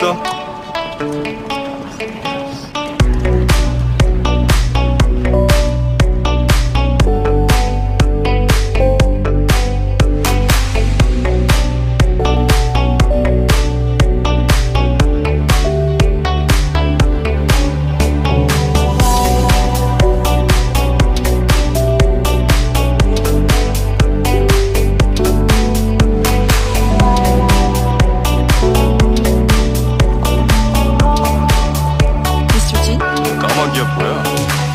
кто 대박이었고요.